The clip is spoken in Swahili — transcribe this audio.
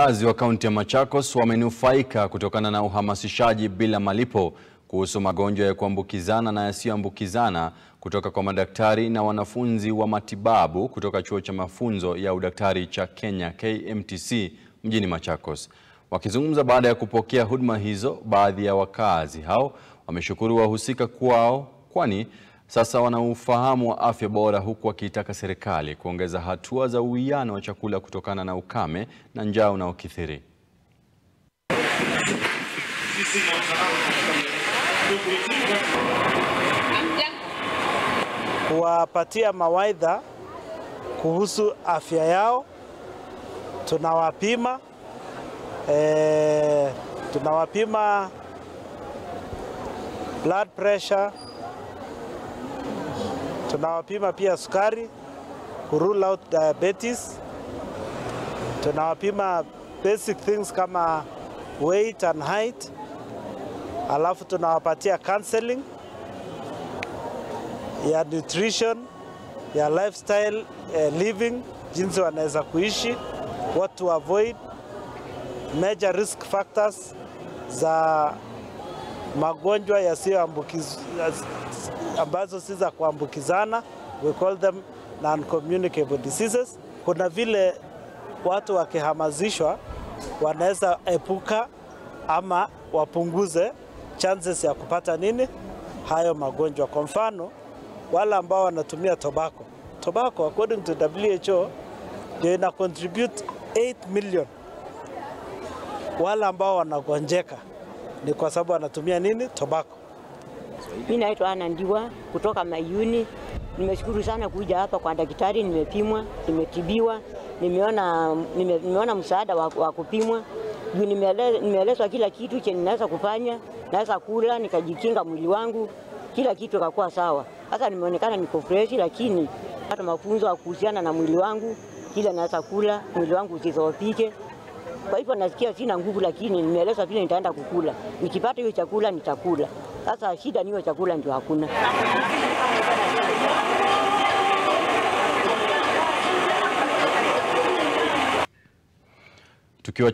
Wakazi wa kaunti ya Machakos wamenufaika kutokana na uhamasishaji bila malipo kuhusu magonjwa ya kuambukizana na yasiyoambukizana kutoka kwa madaktari na wanafunzi wa matibabu kutoka chuo cha mafunzo ya udaktari cha Kenya KMTC mjini Machakos. Wakizungumza baada ya kupokea huduma hizo, baadhi ya wakazi hao wameshukuru wahusika kwao kwani sasa wana ufahamu wa afya bora huku wakiitaka serikali kuongeza hatua za uwiano wa chakula kutokana na ukame na njaa unaokithiri. kuwapatia mawaidha kuhusu afya yao. Tunawapima e, tunawapima blood pressure, tunawapima pia sukari ku rule out diabetes, tunawapima basic things kama weight and height, alafu tunawapatia counseling ya nutrition ya lifestyle eh, living, jinsi wanaweza kuishi, what to avoid, major risk factors za magonjwa yasiyoambukiz ambazo si za kuambukizana, we call them non-communicable diseases. Kuna vile watu wakihamazishwa wanaweza epuka ama wapunguze chances ya kupata nini hayo magonjwa. Kwa mfano wale ambao wanatumia tobacco. Tobacco according to WHO ndio ina contribute 8 million. Wale ambao wanagonjeka ni kwa sababu wanatumia nini? Tobacco. Mimi naitwa Ana Ndiwa kutoka Mayuni. Nimeshukuru sana kuja hapa kwa daktari, nimepimwa, nimetibiwa, nimeona nime, nimeona msaada wa, wa kupimwa juu nimeele, nimeelezwa kila kitu chenye naweza kufanya, naweza kula nikajikinga mwili wangu, kila kitu kakuwa sawa. Sasa nimeonekana niko fresh, lakini hata mafunzo ya kuhusiana na mwili wangu, kila naweza kula, mwili wangu usizofike. Kwa hivyo nasikia sina nguvu, lakini nimeelezwa vile nitaenda kukula. Nikipata hiyo chakula nitakula. Sasa shida niyo chakula ndio hakuna. Tukiwachana